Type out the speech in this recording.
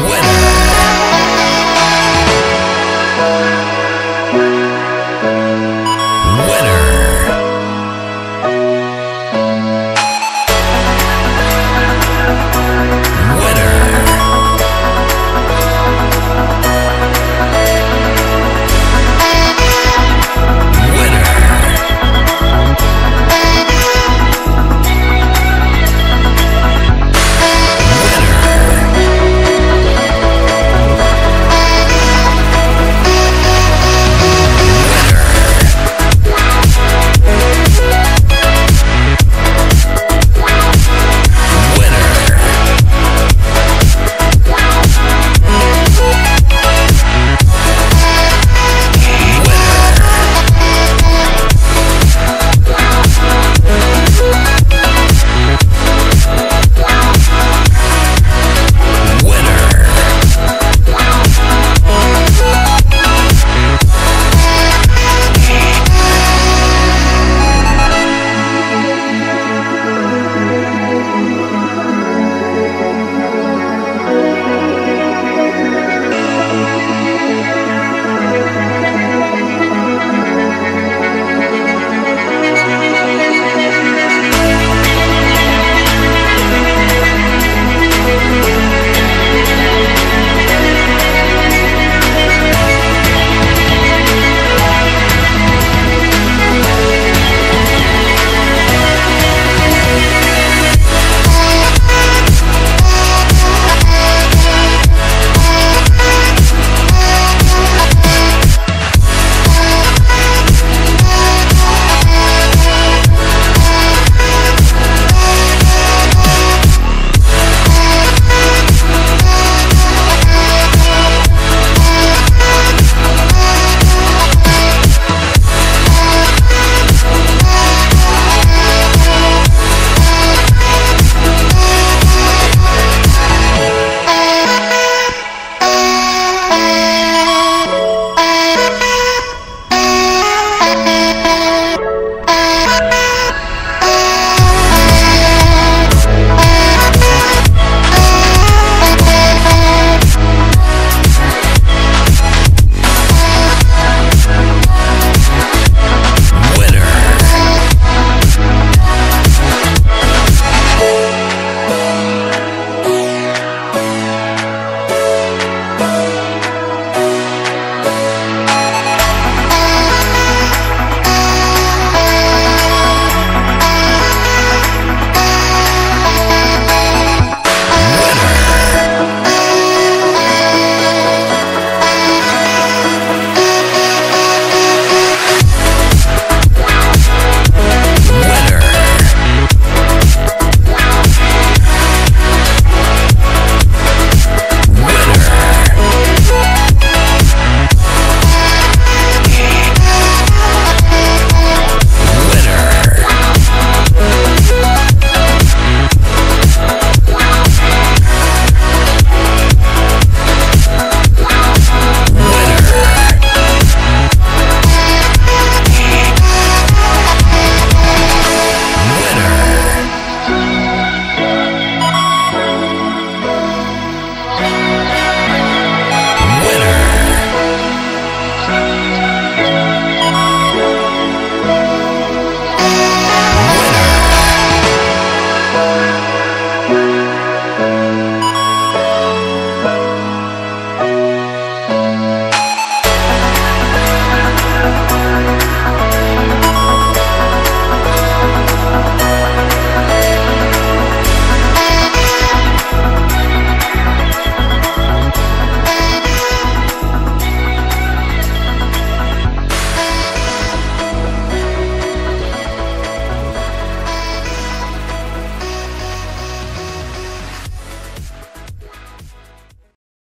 winner.